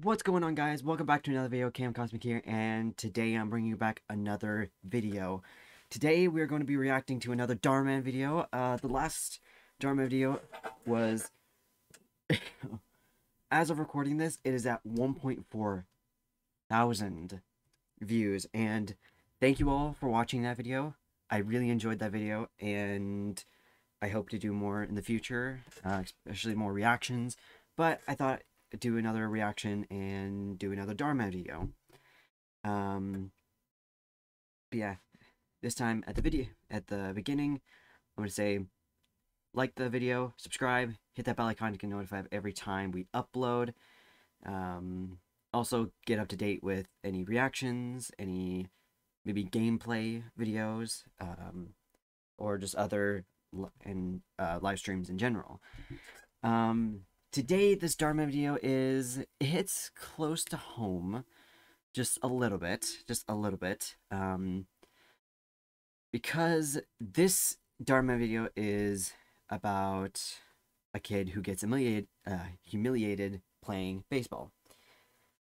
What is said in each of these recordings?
What's going on guys? Welcome back to another video, Cam Cosmic here, and today I'm bringing you back another video. Today we're going to be reacting to another Dhar video. Uh, the last Dhar video was, as of recording this, it is at 1.4 thousand views, and thank you all for watching that video. I really enjoyed that video, and I hope to do more in the future, uh, especially more reactions, but I thought do another reaction and do another Dhar Mann video. Um, but yeah, this time at the video, at the beginning, I'm going to say, like the video, subscribe, hit that bell icon to get notified every time we upload. Um, also, get up to date with any reactions, any maybe gameplay videos, um, or just other and uh, live streams in general. Um, Today, this Dhar Mann video is, it hits close to home, just a little bit, just a little bit, um, because this Dhar Mann video is about a kid who gets humiliated, uh, humiliated playing baseball.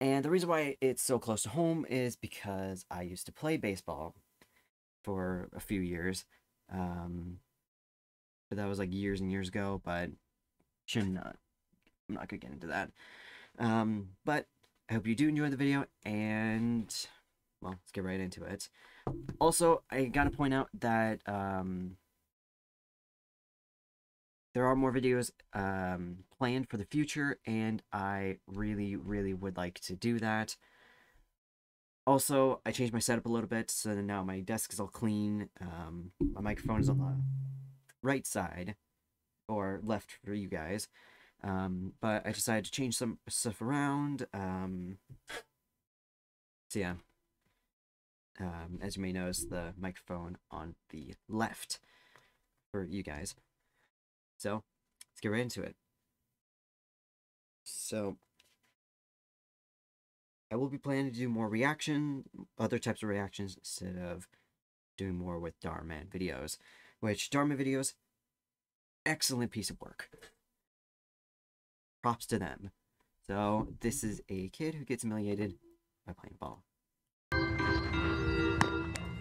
And the reason why it's so close to home is because I used to play baseball for a few years. Um, but that was like years and years ago, but should not I'm not gonna get into that. Um, but I hope you do enjoy the video, and well, let's get right into it. Also, I gotta point out that um, there are more videos um, planned for the future, and I really, really would like to do that. Also, I changed my setup a little bit, so now my desk is all clean. Um, my microphone is on the right side, or left for you guys. Um, but I decided to change some stuff around. Um, so yeah, um, as you may notice, the microphone on the left for you guys. So let's get right into it. So I will be planning to do more reaction, other types of reactions instead of doing more with Dhar Mann videos, which Dhar Mann videos, excellent piece of work props to them. So this is a kid who gets humiliated by playing ball.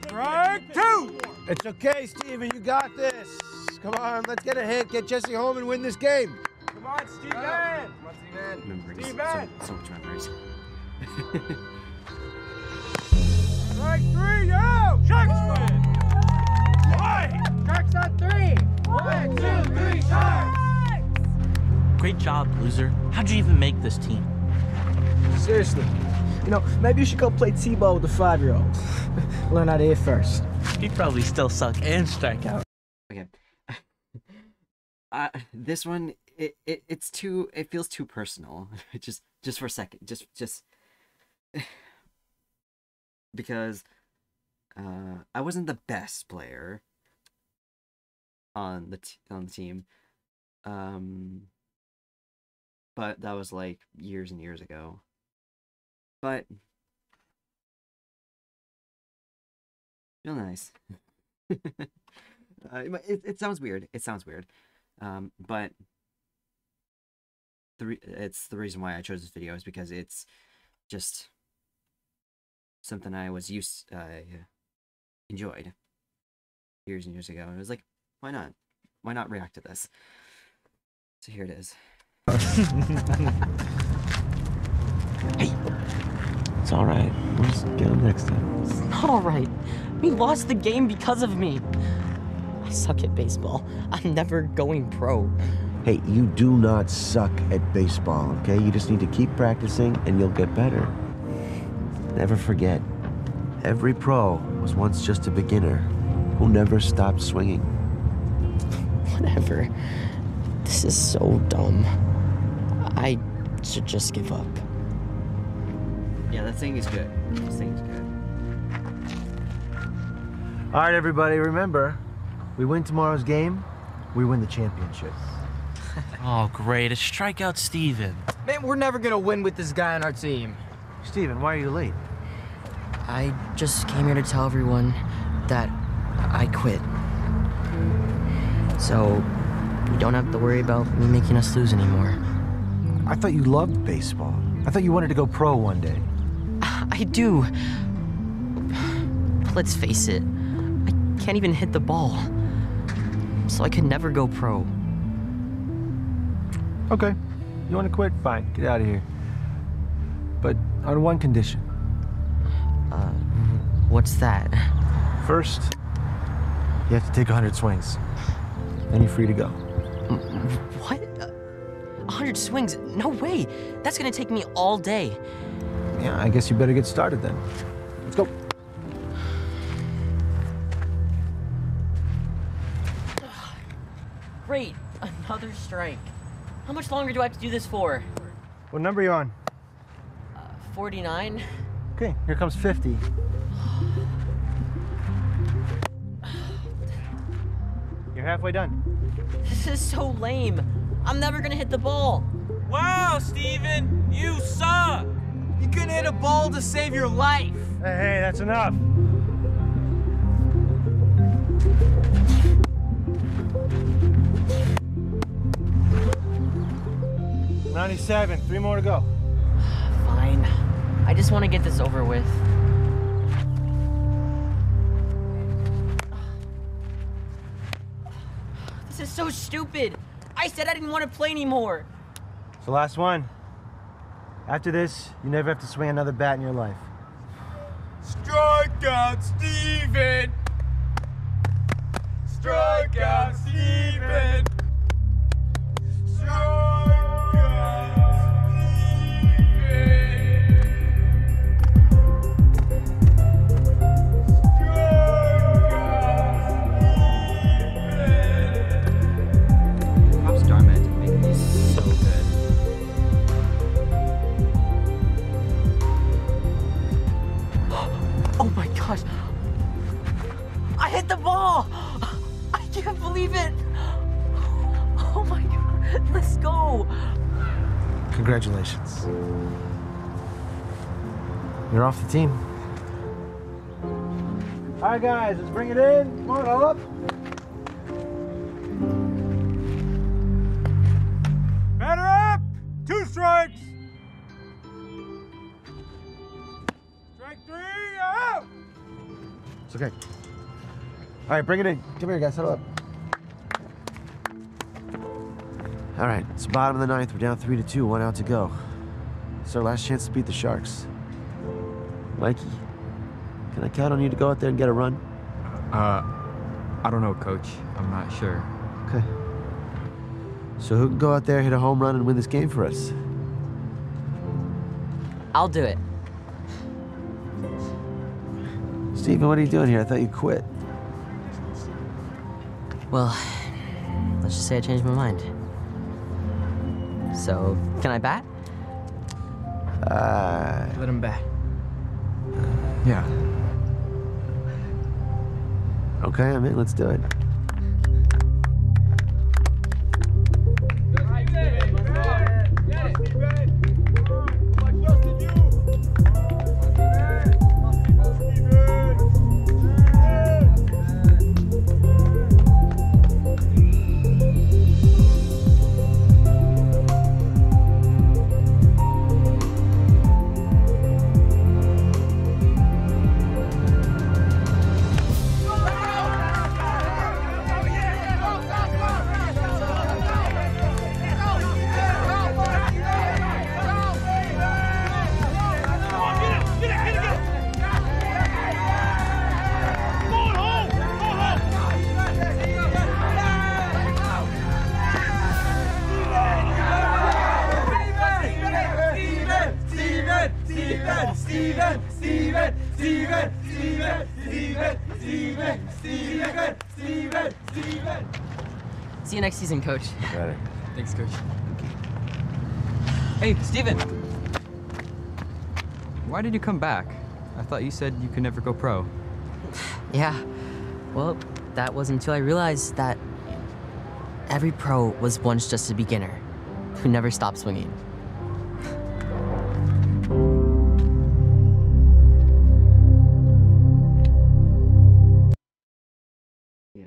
Strike two! It's okay, Steven. You got this. Come on, let's get a hit. Get Jesse home and win this game. Come on, Steven! Come on, Steven! Memories. Steven! So, so much memories. Strike three, yo! Sharks win! Great job, loser. How'd you even make this team? Seriously. You know, maybe you should go play T-ball with the five-year-olds. Learn how to hit first. He'd probably still suck and strike out. Okay. uh, this one, it, it it's too, it feels too personal. just, just for a second. Just, just... because uh, I wasn't the best player on the on the team. Um, but that was like years and years ago. But feel nice. uh, it, it sounds weird. It sounds weird. Um, but the it's the reason why I chose this video is because it's just something I was used uh, enjoyed years and years ago. And it was like, why not? Why not react to this? So here it is hey. It's alright. We'll just get him next time. It's not alright. We lost the game because of me. I suck at baseball. I'm never going pro. Hey, you do not suck at baseball, okay? You just need to keep practicing and you'll get better. Never forget, every pro was once just a beginner who never stopped swinging. Whatever. This is so dumb. I should just give up. Yeah, that thing is good. That thing is good. All right, everybody, remember, we win tomorrow's game, we win the championship. oh, great. A strikeout Steven. Man, we're never going to win with this guy on our team. Steven, why are you late? I just came here to tell everyone that I quit. So, you don't have to worry about me making us lose anymore. I thought you loved baseball. I thought you wanted to go pro one day. I do. Let's face it, I can't even hit the ball. So I could never go pro. Okay. You want to quit? Fine. Get out of here. But on one condition. Uh, what's that? First, you have to take 100 swings. Then you're free to go. What? A hundred swings? No way! That's gonna take me all day. Yeah, I guess you better get started then. Let's go. Great, another strike. How much longer do I have to do this for? What number are you on? Uh, 49? Okay, here comes 50. You're halfway done. This is so lame. I'm never gonna hit the ball. Wow, Steven, you suck. You couldn't hit a ball to save your life. Hey, hey, that's enough. Ninety-seven. Three more to go. Fine. I just want to get this over with. This is so stupid. I said I didn't want to play anymore. It's the last one. After this, you never have to swing another bat in your life. Strikeout, Steven. Strikeout, Steven. Congratulations. You're off the team. All right, guys, let's bring it in. Come on, all up. Batter up! Two strikes! Strike three, out! It's okay. All right, bring it in. Come here, guys, settle up. All right, it's the bottom of the ninth. We're down three to two, one out to go. It's our last chance to beat the Sharks. Mikey, can I count on you to go out there and get a run? Uh, I don't know, coach. I'm not sure. Okay. So who can go out there, hit a home run, and win this game for us? I'll do it. Steven, what are you doing here? I thought you quit. Well, let's just say I changed my mind. So, can I bat? Uh, Let him bat. Yeah. okay, I'm in. Let's do it. Thanks, coach. Hey, Steven! Why did you come back? I thought you said you could never go pro. Yeah. Well, that was until I realized that every pro was once just a beginner who never stopped swinging. Yeah.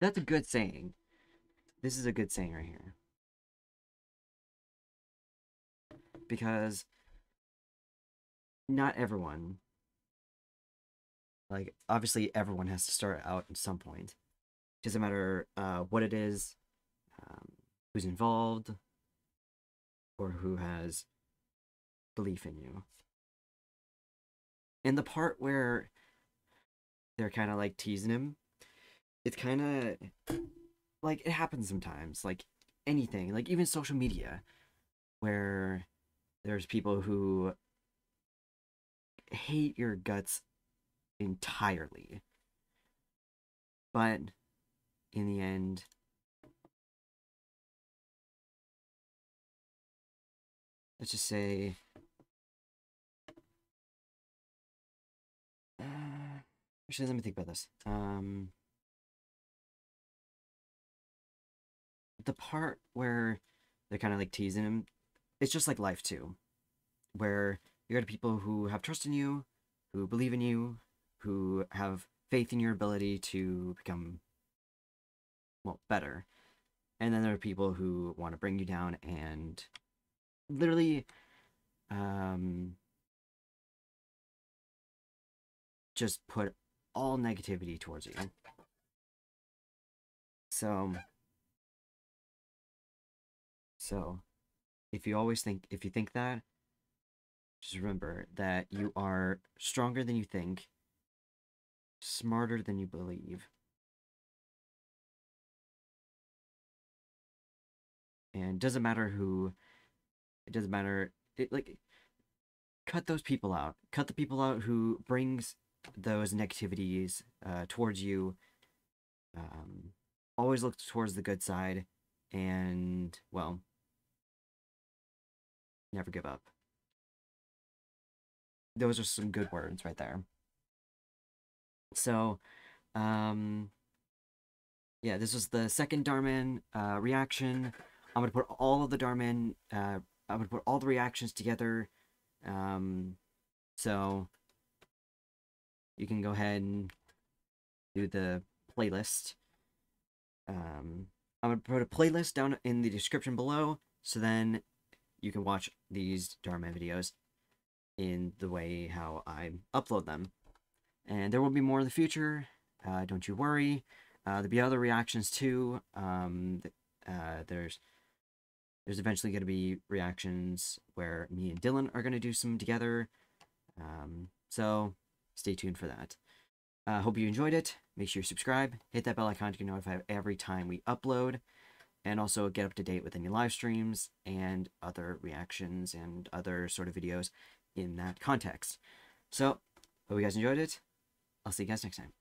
That's a good saying. This is a good saying right here. because not everyone like obviously everyone has to start out at some point doesn't matter uh, what it is um, who's involved or who has belief in you and the part where they're kind of like teasing him it's kind of like it happens sometimes like anything like even social media where there's people who hate your guts entirely. But in the end let's just say uh, actually let me think about this. Um the part where they're kind of like teasing him, it's just like life too, where you got people who have trust in you, who believe in you, who have faith in your ability to become well better, and then there are people who want to bring you down and literally um just put all negativity towards you. So so, if you always think, if you think that, just remember that you are stronger than you think, smarter than you believe. And doesn't matter who, it doesn't matter, it like, cut those people out. Cut the people out who brings those negativities uh, towards you. Um, always look towards the good side and well Never give up. Those are some good words right there. So, um, yeah, this was the second Dhar Mann uh, reaction. I'm gonna put all of the Dhar Mann, uh, I'm gonna put all the reactions together. Um, so you can go ahead and do the playlist. Um, I'm gonna put a playlist down in the description below. So then you can watch these Dhar Mann videos in the way how I upload them. And there will be more in the future. Uh, don't you worry. Uh, there'll be other reactions too. Um, uh, there's there's eventually going to be reactions where me and Dylan are going to do some together. Um, so stay tuned for that. I uh, hope you enjoyed it. Make sure you subscribe, hit that bell icon to get notified every time we upload and also get up to date with any live streams and other reactions and other sort of videos in that context. So, hope you guys enjoyed it. I'll see you guys next time.